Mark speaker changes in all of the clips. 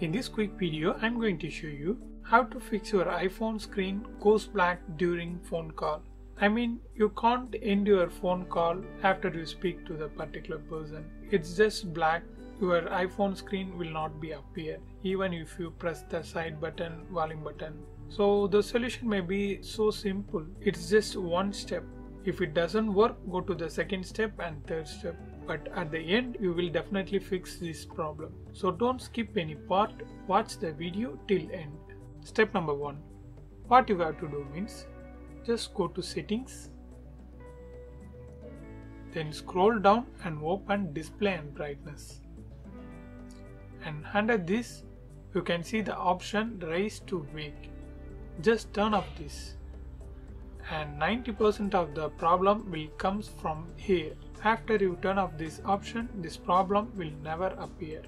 Speaker 1: In this quick video, I'm going to show you how to fix your iPhone screen goes black during phone call. I mean, you can't end your phone call after you speak to the particular person. It's just black. Your iPhone screen will not be appear even if you press the side button, volume button. So the solution may be so simple. It's just one step. If it doesn't work, go to the second step and third step but at the end you will definitely fix this problem. So don't skip any part, watch the video till end. Step number 1. What you have to do means just go to settings then scroll down and open display and brightness and under this you can see the option raise to wake just turn off this and 90% of the problem will comes from here after you turn off this option, this problem will never appear.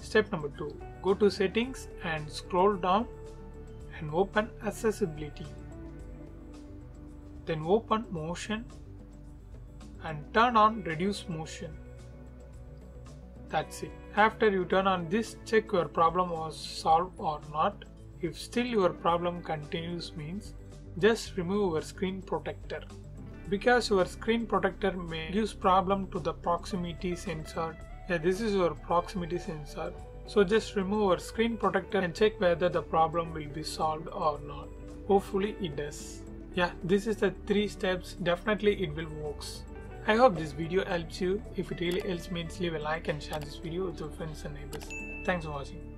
Speaker 1: Step number 2. Go to settings and scroll down and open accessibility. Then open motion and turn on reduce motion. That's it. After you turn on this, check your problem was solved or not. If still your problem continues means just remove your screen protector. Because your screen protector may use problem to the proximity sensor. Yeah this is your proximity sensor. So just remove your screen protector and check whether the problem will be solved or not. Hopefully it does. Yeah this is the three steps. Definitely it will works. I hope this video helps you. If it really helps means leave a like and share this video with your friends and neighbors. Thanks for watching